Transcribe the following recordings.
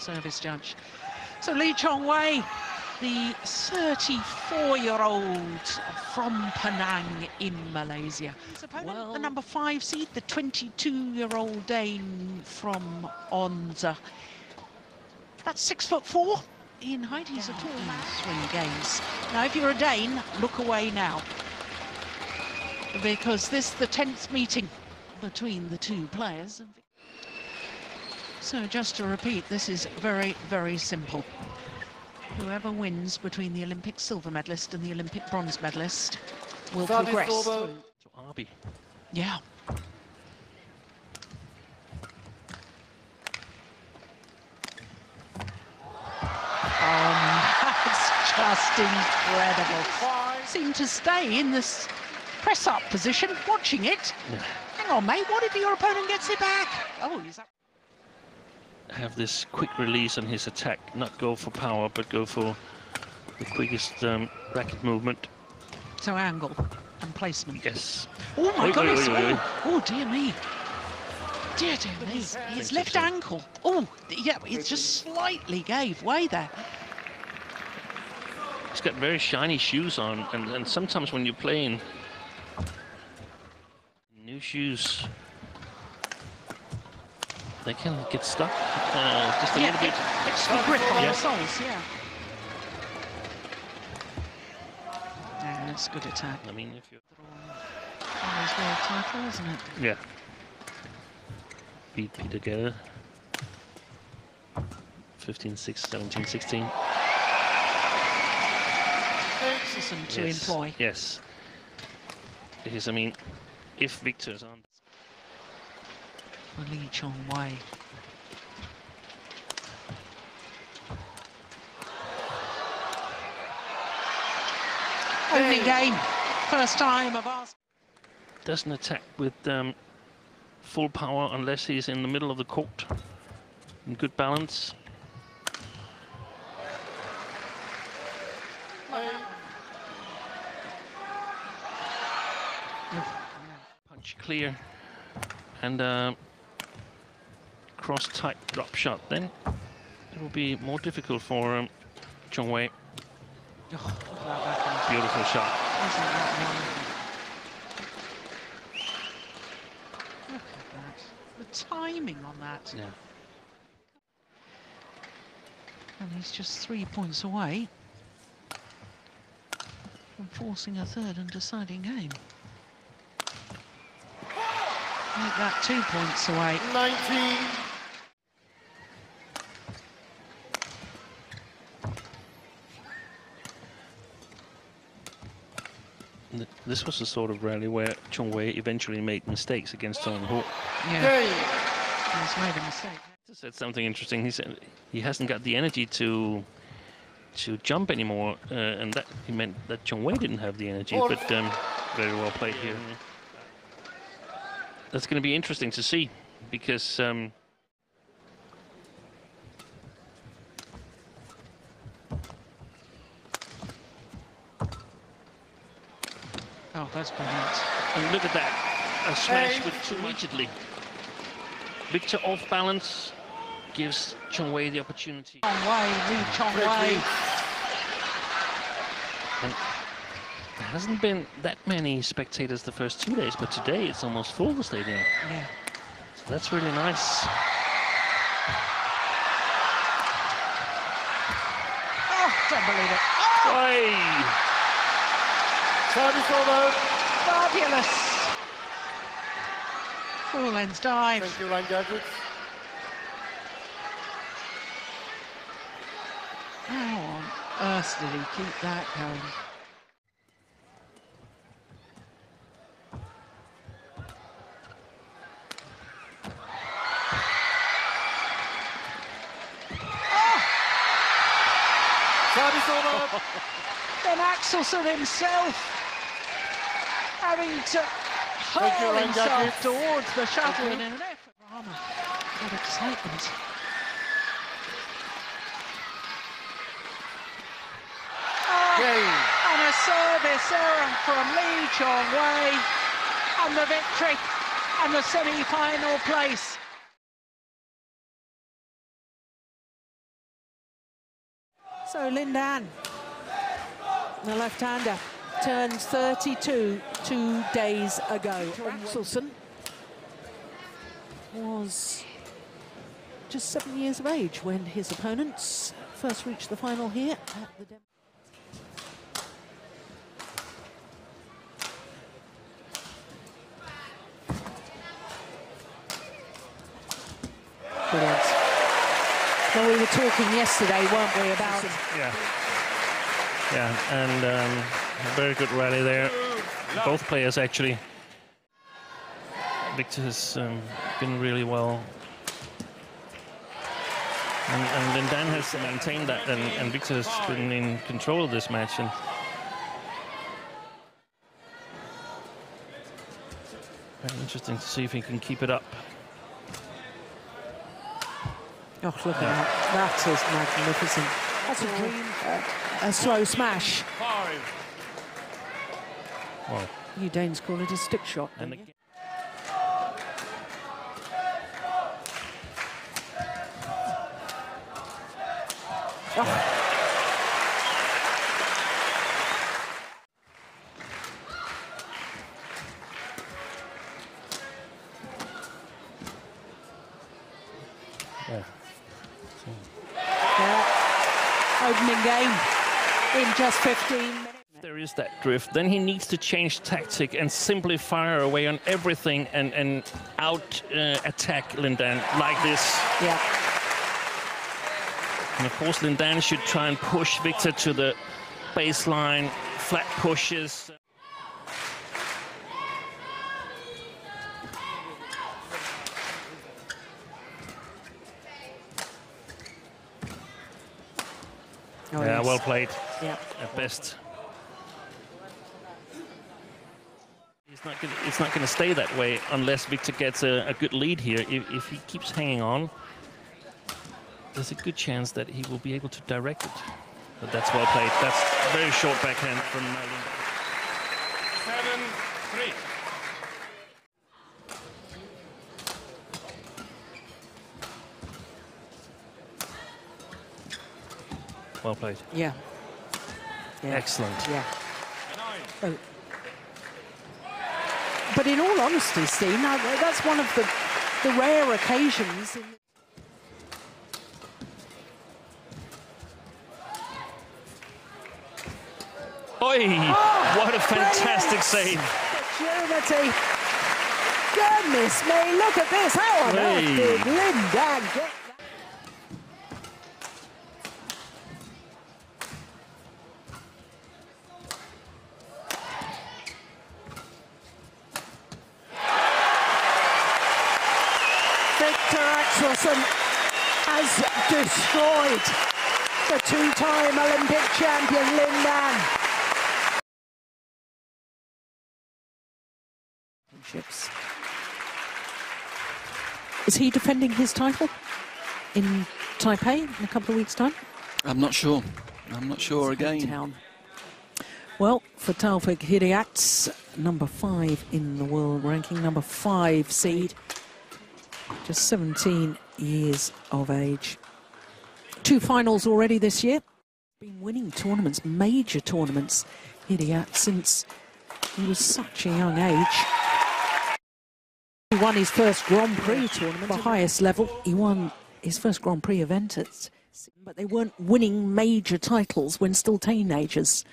service judge. So Lee Chong Wei, the 34-year-old from Penang in Malaysia. his Well, the number five seed, the 22-year-old Dane from Odense. That's six foot four in height. He's a tall man. Swing games. Now, if you're a Dane, look away now. Because this the 10th meeting between the two players. So just to repeat, this is very, very simple. Whoever wins between the Olympic silver medalist and the Olympic bronze medalist will progress. To Arby. Yeah. Um, that's just incredible. Seem to stay in this press-up position, watching it. Yeah. Hang on, mate. What if your opponent gets it back? Oh, he's up. Have this quick release on his attack, not go for power, but go for the quickest um, racket movement. So angle and placement. Yes. Oh my Wait, wait, goodness! wait, wait. Oh, oh dear me. Dear, dear me. His left ankle. Oh, yeah, it just slightly gave way there. He's got very shiny shoes on, and, and sometimes when you're playing new shoes, they can get stuck uh, just a yeah, little bit. extra grip on Yeah. the soles, yeah. Yeah, that's good attack. I mean, if you're Always world title, isn't it? yeah, beat Peter Gade, 15, 6, 17, 16. System to yes. employ. Yes. Because I mean, if Victor's on. For Lee Chong Wei. Opening game, first time of us. doesn't attack with um, full power unless he's in the middle of the court. In good balance. Punch clear and uh, cross tight drop shot. Then it will be more difficult for um, Chong Wei. Oh, look at that backhand. Beautiful shot. Isn't that wonderful? Look at that. The timing on that. Yeah. And he's just three points away from forcing a third and deciding game. Make that two points away. 19. This was the sort of rally where Chong Wei eventually made mistakes against Tong Ho. Yeah, Game. he's made a mistake. He said something interesting. He said he hasn't got the energy to to jump anymore, uh, and that he meant that Chong Wei didn't have the energy. Four. But um, very well played here. That's going to be interesting to see because um, Oh, that's brilliant. and look at that, a smash Hey. with two immediately. Victor off balance gives Chong Wei the opportunity. Chong Wei, Lee Chong Wei. And there hasn't been that many spectators the first two days, but today it's almost full the stadium. Yeah. So that's really nice. Oh, don't believe it. Oh, Oi! Service over. fabulous. Full ends dive. Thank you, line judges. How on earth did he keep that going? Service over. Then Axelsen himself having to Thank you, hurl himself towards the shuttle in an effort. Brahma, what excitement. Ah, Game. and a service error from Lee Chong Wei and the victory and the semi-final place. So Lin Dan, the left-hander, turned 32 two days ago. Axelsen was just seven years of age when his opponents first reached the final here at the. Dem- Brilliant. Well, we were talking yesterday, weren't we, about Yeah. Yeah, and um, a very good rally there. Both players actually. Victor has um, been really well. And, and Lin Dan has maintained that, and, and Victor has been in control of this match. And very interesting to see if he can keep it up. Oh, look at that. That is magnificent. That's a dream. Uh, a slow smash. Well, You Danes call it a stick shot. and don't yeah. Ah. Yeah. Opening game in just 15 minutes. there is that drift, then he needs to change tactic and simply fire away on everything and, and out uh, attack Lin Dan like this. Yeah. And of course, Lin Dan should try and push Victor to the baseline, flat pushes. Oh, yeah, yes. well played Yeah. at best. It's not gonna, it's not going to stay that way unless Victor gets a, a good lead here. If, if he keeps hanging on, there's a good chance that he will be able to direct it. But that's well played. That's a very short backhand from uh, Seven, three. Well played. Yeah. Yeah. Excellent. Yeah. Oh. But in all honesty, Steve, that's one of the, the rare occasions. In Oi! Oh, what a fantastic save. Opportunity. Goodness me, look at this. How on earth did Lin Dan get Victor Axelsen has destroyed the two-time Olympic champion Lin Dan. Championships. Is he defending his title in Taipei in a couple of weeks' time? I'm not sure. I'm not sure again. Town. Well, for Taufik Hidayat's, number five in the world ranking, number five seed, just 17 years of age. Two finals already this year. Been winning tournaments, major tournaments, Hidayat, since he was such a young age. He won his first Grand Prix tournament, the highest level. He won his first Grand Prix event, at, but they weren't winning major titles when still teenagers.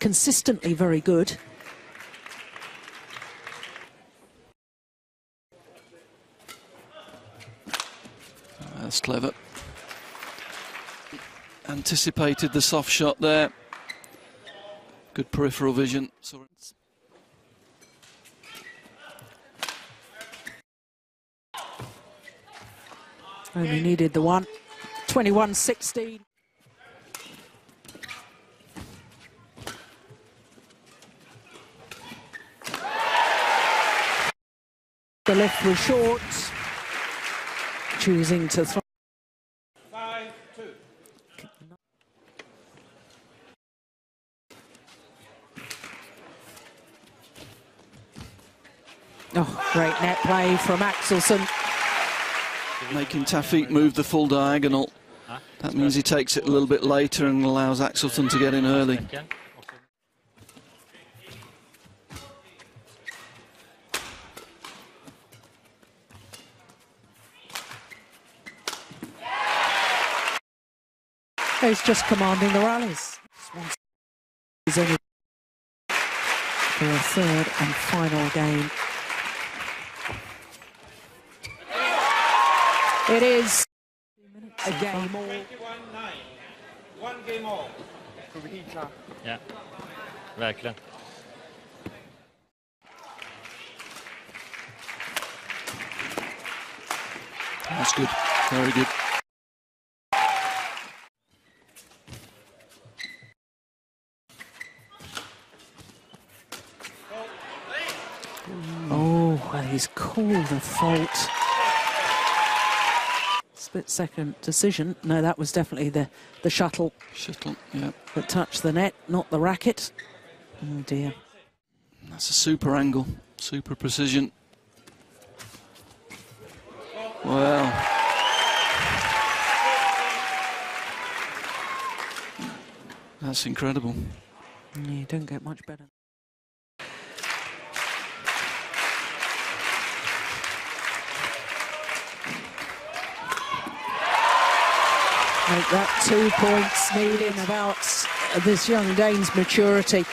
Consistently very good. That's clever. Anticipated the soft shot there. Good peripheral vision. Only needed the one. 21-16. The lift was short. Choosing to throw. Great net play from Axelsen. Making Taufik move the full diagonal. That means he takes it a little bit later and allows Axelsen to get in early. He's just commanding the rallies. Is only for a third and final game. It is a game all. 21 9. One game all. Ja, verkligen. That's good. Very good. Oh, well, he's called the fault. Split second decision. No, that was definitely the, the shuttle Shuttle, yeah. that touched the net, not the racket. Oh dear. That's a super angle, super precision. Well, that's incredible. You don't get much better. Make that two points needing about this young Dane's maturity.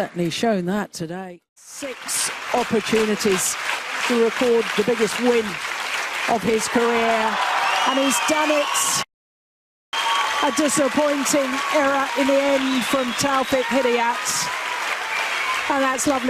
Certainly shown that today. Six opportunities to record the biggest win of his career, and he's done it. A disappointing error in the end from Taufik Hidayat. And that's lovely.